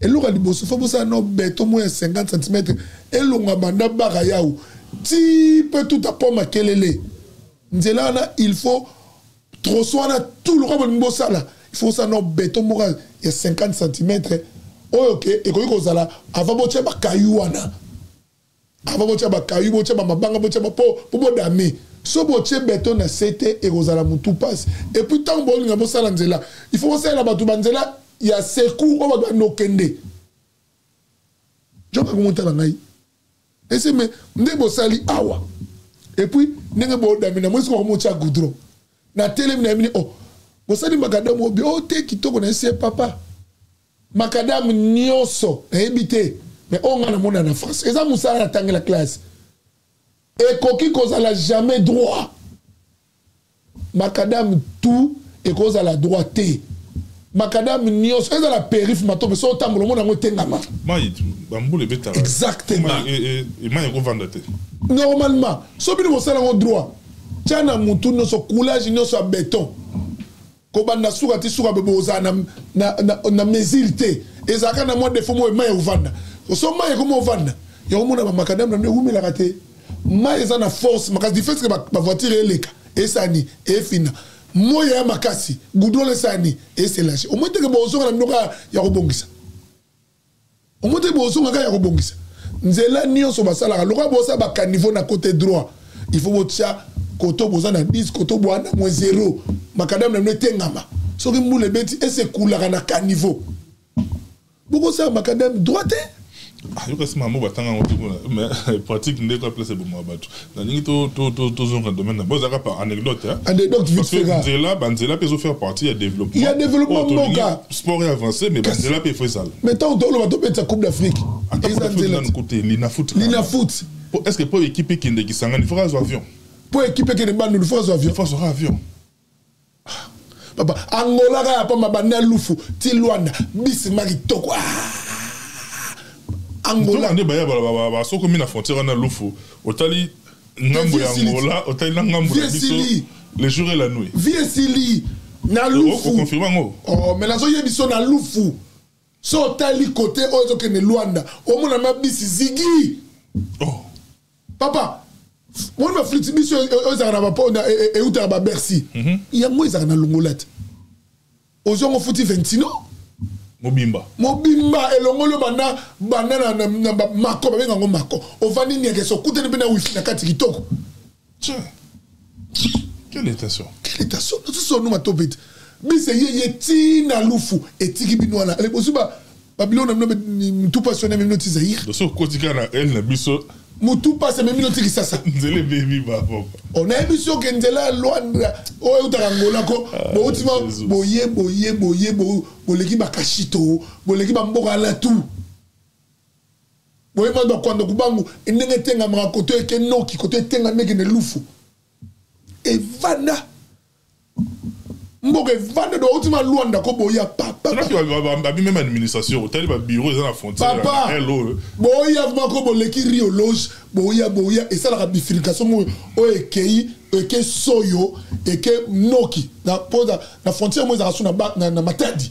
S2: eloko ya liboso fo bosala no beto mo ya 50 cm elonga banda baka yawu ti mpe tuta mpo makelele nzela wana il faut troso wana tu lokola bolingi bosala il faut bosala no beto moko ya 50 cm oyo ke ekoki kozala avant botya bakayu wana avant botya bakayu botya bamabanga botya po po bodame so botye beton na se te ekozala motu mpasi epuis ntango bolinga bosala nzela il faut bosalela bato banzela ya secour oyo bato bandokende joka komotala ngai ese me nde bosali awa epuis ndenge bodame na mwesi kokomotya goudron na telemi na yemini o oh, bosali makadamo obi o oh, te kitoko na ese papa Macadam nioso na yebite mais o nga na mona na France eza musala na tangela classe ekoki kozala jamais droit macadam tout ekozala droit te macadam nioso ezala perif matope so otambola omona yango etengama mai
S1: bambula ebetaka
S2: exactement
S1: mai e, e, ekovanda te
S2: normalement so bino bosala yango droit tya na motu nyonso coulage nyonso ya beton kobanda suka ti suka boye bozala na, na, na, na mesure te ezalaka na mwa defo moye mai ekovanda so mai ekoma ovanda yakomona bamakadamu na bino ewumelaka te mai eza na force makasi difeske bavoitire eleka esani efina moi ya makasi gudron esani eselage omoi teke bozonga na bino kaka ya kobongisa omote bozonga kaka ya kobongisa nzela nyonso basalaka lokola bosa bakanivo na cote droit il faut botya koto boza na 10 koto bwana mwe 0 makadamu na bino etengama soki mbula ebeti esekulaka na kanivo bokosala makadamu droit te
S1: ayokasi ah, mambo batanga yango te pratique ndeko ya place ebomaka bato nalingi tozonga domaine yango ezalaka par anecdote hein. anecdote vite fait kaka nzela banzela mpe ezofaire partie ya développement
S2: ya développement oh, mboka
S1: sport ya avancé mais banzela mpe efo ezala
S2: mais ntango toloba tobetisa coupe d'afrique
S1: eza nzela kote
S2: linafoot linafoot
S1: est ce que mpo équipe ekende kisangani fo azwa avion
S2: mpo équipe ekende bandundu fo azwa avion
S1: fo azwa avion
S2: papa angola kaka pamba banda lufu ti luanda bisima kitoko ah.
S1: angola nde baya basokomi na frontière wana lufu otali ngambo ya angola otali na ngambo na biso le jour et la nuit
S2: vie esili na lufu
S1: okonfirme yango
S2: oh, mais nazoyebi biso na lufu so otali kote oyo ezokende luanda omona mabisi zigi
S1: oh.
S2: papa moni bafliti biso e, e, ezalaka na bapona e, eutaka babercy mhm. yango ezalaka na longola te ozwi yango futi 20 no
S1: mobimba
S2: mobimba elongoli yo banda banda na, na, na, na mako babenga yango mako ovandi niakesa okutani mpe na wifi na kati kitoko
S1: Quelle état son
S2: Quelle état son Tout son nom à topit. Mais c'est yé yé tina lufu et tiki binouana. Allez, bon, suba. Babylone amno tout passionné même notre Zaïre.
S1: De ce côté kana elle na biso.
S2: Mutu passe même notre kisasa.
S1: Nzele baby ba
S2: papa. On a émission que Nzela Luanda oh ou tarangola ko ah, bo utima boye boye boye bo boleki bakashito boleki bamboka la tout. boyebani bakwanda kubangu ndenge etengamaka koto eke noki koto etengami ekende lufu evanda mboka evanda do auti malwanda ko boya
S1: papababi meme administration otali babiro eza na frontierelo
S2: boya vrma ko boleki rio loge boya boya esalaka bifiltration moyo oyo ekei eke soyo eke noki na frontiere moyo ezalaka so na matadi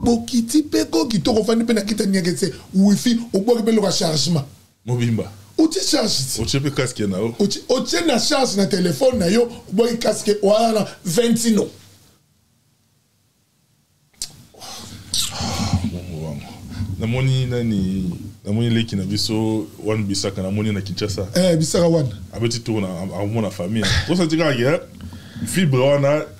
S2: bokiti pe ko kitoko ofandi pe na kita nyeketse wifi obwaki pe loka chargement
S1: mobimba
S2: otie charge ti
S1: otie pe casque na yo
S2: otie na charge na telefone na yo obwaki casque oala na 20 no
S1: namoni nani namoni leki na biso wan bisaka namoni na kinshasa
S2: eh, bisaka wan
S1: abeti tour na amona famille osatikaka ke eh, fibre wana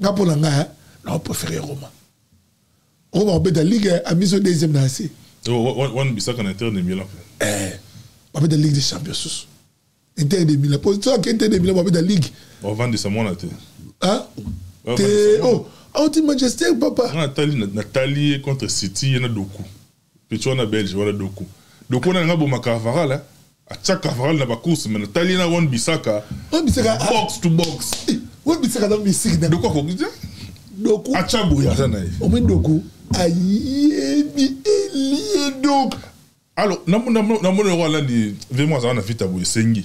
S2: nga mpo na nga hein, na préféré roma roma obeta ligue hein, amiso deuxième na ase
S1: wana bisaka na inter de milan eh,
S2: babeta ligue de champion susu inter de milan mpo soki inter de milan babeta ligue
S1: ovandisa mwana te
S2: hein? te
S1: o
S2: oh, auti ah, manchester papa
S1: natali contre city ye na doku Petit wana belge wana doku. Doku wana nga boma Carvaral hein. Acha Carvaral na ba course mais tali na Wan Bisaka.
S2: Wan Bisaka ah.
S1: box to box.
S2: Eh, Wan Bisaka na musique na.
S1: Doku akokija.
S2: Doku
S1: acha boya za na ye.
S2: Omi doku ayebi elie doku.
S1: Alors na
S2: mona na mona wana ni vraiment za na vita boye sengi.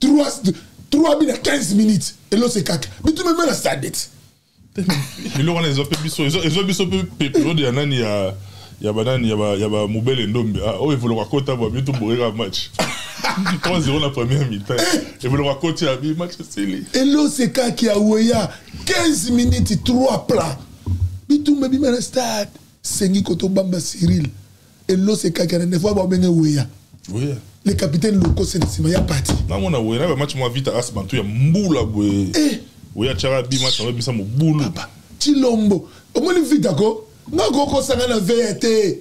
S2: 3 3 bi na 15 minutes elo se kaka bitu meme na stade
S1: eloko wana ezo pe biso ezo biso pe periode ya nani ya ya banani ya ba ya ba mobele ndombe ah oyo evoloka kota bwa bitu boyeka match 3-0 na première mi-temps eh! evoloka koti ya bi match esili
S2: elo se kaka ya weya 15 minutes 3 plans bitumba bima na stade sengi kotobamba cyril elosi ekaki na nefo ba benge weya
S1: weya
S2: le capitaine lokosi na nsima ya pati
S1: nango na weya na ba match mwa vita as bantu ya mbula boye
S2: eh.
S1: weya chara bi match yango bisa mobulu papa
S2: chilombo omoni vita ko nga kokosanga na veya te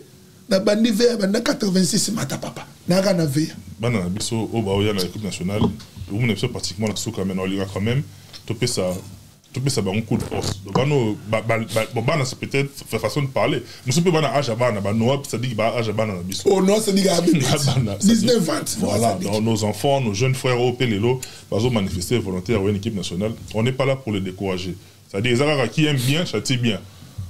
S2: na bandi veya banda 86 mata papa naka na veya
S1: bana na biso oyo baoya na équipe nationale omona biso pratiquement na suka mai na olinga quand même topesa topesa bango coup de force bana oyo bana c'est peut-être façon de parler mosusu mpe bana age ya bana banoa sadiki ba age ya bana na biso
S2: oh,
S1: bana
S2: 19 20
S1: voilà donc nos enfants nos jeunes frères oyo mpe lelo bazo manifester volonté ya koyena équipe nationale on n'est pas là pour les décourager c'est-à-dire eza kaka qui aime bien châtie bien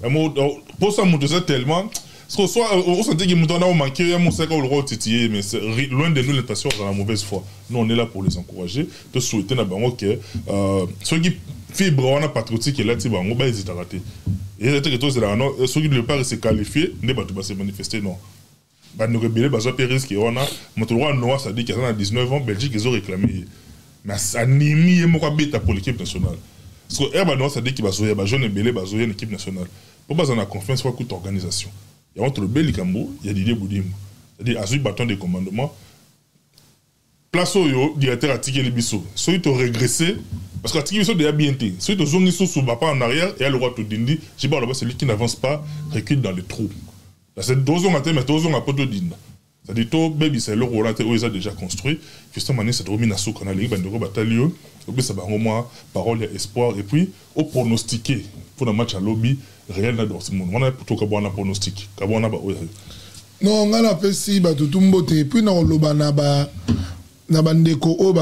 S1: mposa moto eza tellement Siko soit euh, osante ki moto wana omanke ya mosaka oluka otitiye ye mais loin de nous l'intention ozala mauvaise foi nous on est là pour les encourager to souhaiter na bango ke euh, soki fibre wana patriotique elati bango baezitaka te eza teke tozelaka no euh, soki le part se qualifie nde bato base manifeste non bandeko ebele bazwa mpe riske wana moto lokola noa sadiki aza na 19 ans belgique ezo réclame ye mais animi ye moko abeta pour l'équipe nationale parce que heure banoa sadiki bazoya bajeune ebele bazoya na équipe nationale po baza na confiance kwa kuta organisation yango tolobe likambo ya Didier Budimbu c'est-à-dire azui bâton de commandement place oyo directeur atikeli biso soki to regresser parce que atiki biso deya bien te soki tozongi susu bapa en arrière eya lokola todindi jiba aloba celui qui n'avance pas recule dans le trou tozonga te mais tozonga po todinda C'est-à-dire tobebisa eloko wana te oyo eza déjà construit christian manisa tokomi na suka nalingi bandeko batali yo obisa bango mwa parole ya espoir et puis opronostique mpo na match ya lobi real na dortmund wana tokaba wana pronostique kaba wana baoyo yayo
S2: non ngai napesi bato tu mbote epuis nakoloba na bandeko oyo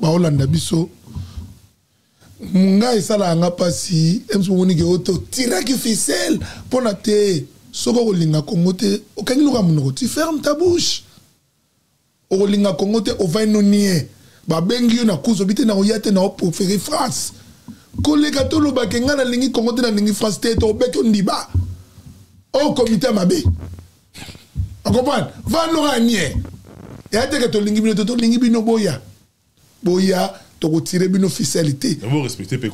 S2: baolanda biso nga esalaka nga mpasi ems omoni ke oto tiraki ficelle mpo na te soki okolinga kongo te okangi loka monoko ti ferme ta bouche okolinga kongo te ovai no nie babengi yo na course obi te na oya te na oprofere france koleka tolobake ngai nalingi kongo te nalingi france te tobeti ondiba o komite ya mabe okomprendre vanoka nie eya teke tolingi bino te tolingi bino boya boya tokotire bino ficelle te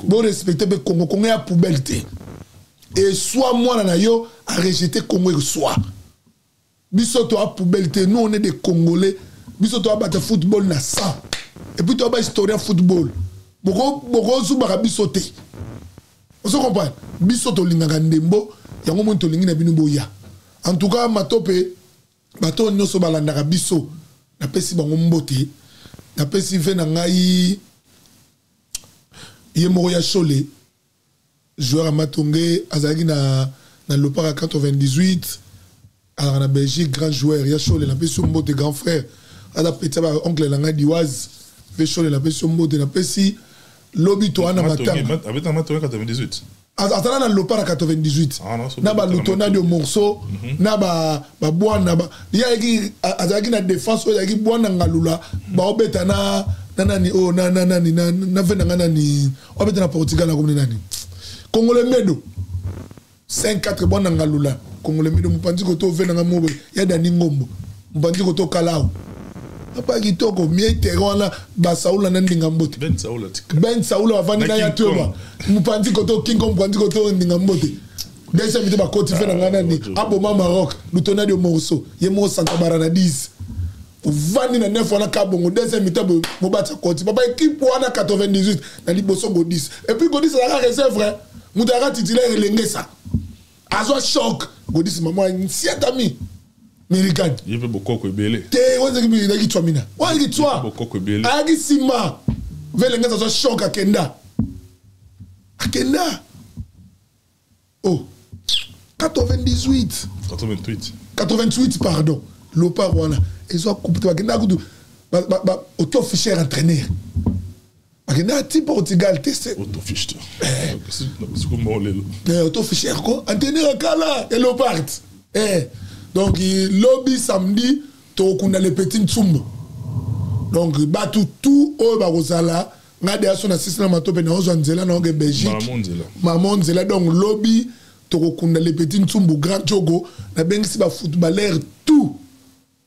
S2: borespecte mpe kongo kongo ya poubelle te eswa mwana na yo arejete kongo eswa biso toya poubelle te nous on est des congolais biso toya bata football na sang epuis toya bahistorien football bokozubaka biso te ozo comprendre biso tolingaka ndembo yango moni tolingi na bino boya en tout cas matope bato oyo nyonso balandaka biso napesi bango mbote napesi ve na ngai ye moko ya shole joueur ya matonge azalaki na, na lopaka 98 azalaka na belgique grand joueur ya shole napesi yo mbote grand frère aza peti ya baoncle na ngai diwaze mpe shole napesi yo mbote napesi lobi toana matanga azala na lopa na 98 ah, na baluto na dio morceau mhm. na babwana ye ayaki azalaki na défense oyo azalaki bwana ngalula baobeta na na nani oyo oh, na na nani na na venda nga nani obeta na Portugal na komne nani Congolais medo 5 4 bwana ngalula Congolais medo mupanzi ko to venda nga mobe ya Dani Ngombo mbandi koto kalao apa kitoko mie tere wana basaula na ndinga mbote ben saula bavandi na ya toba mopanzi koto kinko mopanzi koto ndinga mbote deuxième mite bakoti mpe na ngai nani aboma maroc lutona dio morceau ye moko santabara na 10 ovandi na 9 wana ka bongo deuxième mite bobati akoti papa ekipe wana 98 na liboso godis epuis godis azalaka reserve moto ayaka titulaire elengesa azwa choc akodisi mama ya nsiatami milikani
S1: ye mpe bokoko ebele
S2: te oezaki tswa mina oezaki tswa
S1: bokoko ebele
S2: ayaki nsima velengeza azwa choc akenda akenda o oh. 98
S1: 88
S2: 88 pardon lopar wana ezwa coupe te bakenda kutu oto officier entraîneur bakendaka ti portugal te se autoficher eh, ko entraîneur ya kala ya leopard eh, donc lobi samedi tokokunda le petit nsumba donc bato tout oyo bakozala ngai deya so na sisi na matope naozwa nzela naoke belgique mamo nzela donc lobi tokokunda le petit nsumbu grand jogo nabengisi bafootballeur tout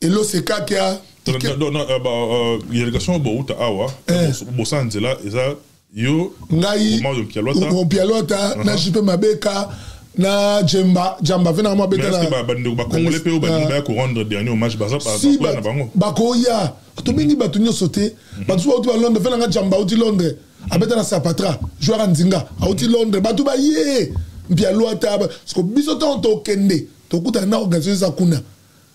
S2: elose ekakia
S1: irrigation bowuta awa bosala nzela eza yo
S2: ngai ompialota na jipe mabeka na jemba jamba fe na
S1: mwa beta na bandeko bakongole mpe oyo balingi baya korendre dernier hommage baza bakoya na bango
S2: bakoya tobengi bato nyonso te bato so bauti ba londres fe nanga jamba auti londres abeta na sapatra joueur ya nzinga auti londres bato baye mpialwata siko biso ntango tokende tokutana na organisation eza kuna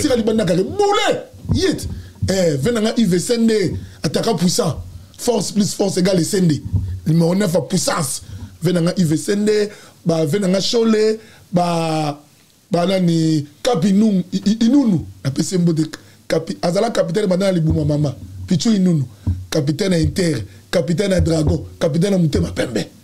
S2: tika libanda kare eh, boule yet eh, ve nanga ive sende ataka puissant force plus force égale esende numéro 9 ya puissance ve nanga ive sende ba ve nanga shole ba banani kapi inunu, inunu. napesi mbote kapi azala capitaine banda na libuma mama pichu inunu capitaine ya inter capitaine ya dragon capitaine ya motema pembe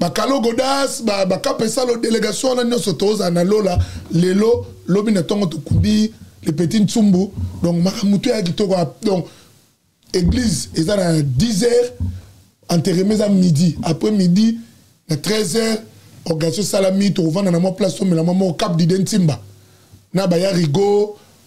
S2: bakalo godas bakapesalo delegation wana nyonso tozala na lola lelo lobi na ntongo tokubi le petit nsumbu donc makambo to ya kitoko donc église eza na 10 heures enterrement eza midi après midi na 13 heures organisation esalami tokovanda na mwa place tomela mwa moko cap dide ntimba na baya rigo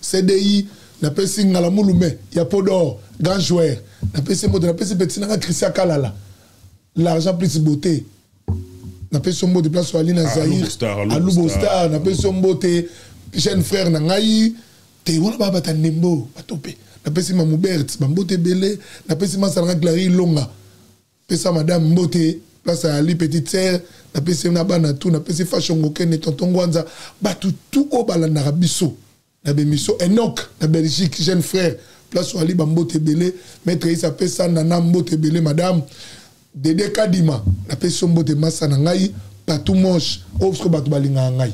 S2: cdi napesi ngala mulume ya podor grand joueur napesi mbote napesi petit nanga christian kalala l'argent plus beauté napesi yo mbote place oali na ah, zaire alubo star napesi yo mbote jeune frère na ngai te wana babata ndembo batope napesi mamubert bambote ebele napesi masalanga glari longa pesa madame mbote place ayali petite sœur napesi na bana tout napesi fashion ngokene tonton ngwanza bato tout oyo balandaka biso na bemission enok na belgique jeune frère place oyali bambote ebele maître isa apesa nana mbote ebele madame dede kadima napesi yo mbote masa na ngai patou monche oyo oh, biso bato balingaka ngai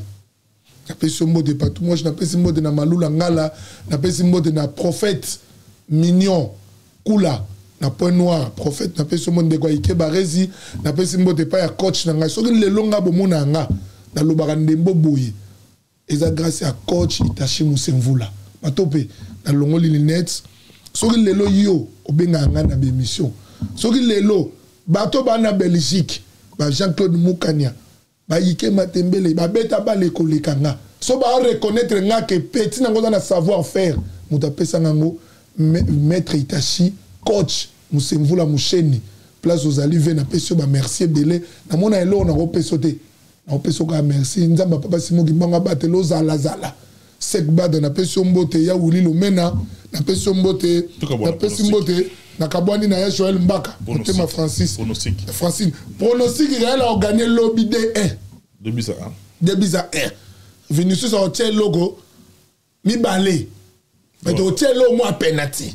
S2: napesi yo mbote patou moche napesi mbote na malula ngala napesi mbote na prophète mignon kula na point noir prophète napesi yo mbote ndeko ya ike barezi napesi mbote epai ya coach na ngai soki lelo ngai bomona ya nga nalobaka ndembo boye eza grâce ya coach itashi musemvula bato mpe nalongoli linete soki lelo yo obengaka ngai na bémission soki lelo bato bana belgique ba jean claude mukania bayike matembele babeta bale ekoleka nga so ba reconnaître nga ke petit nango oza na savoir faire moto apesa nga ngo maître itachi coach mosemvula mosheni place ozali ve napesi yo bamerci ebele namona eloko nakopesa yo te nakopesa yo kaka merci nzambe apapa simoki mbango abatela ozalazala Sekbad na pesi yo mbote ya Willy Lomena na pesi yo mbote na pesi mbote na kabwani na ya Joël Mbaka motema Francis Francine pronostic Gaël a gagné lobby D1 debisa 1 debisa 1 Vinicius
S1: a tia logo
S2: mibale mais to tia logo mwa penalty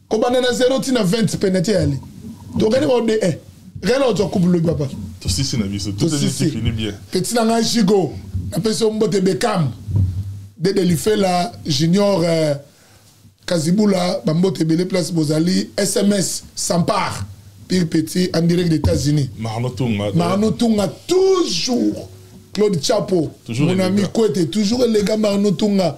S2: kobanda na 0 ti na 20 penalty ya ali tokani ba de 1 real ozwa coupe lobi papa
S1: tosisi na biso tosisi fini bien
S2: petit na ngai jigo napesi yo mbote bekam dede lifela junior euh, kazibula bambote ebele place bozali sms sampar pire petit en direct d'états-unis marno tunga marno tunga toujours claude chapo toujours mon ami kwete toujours elega marno tunga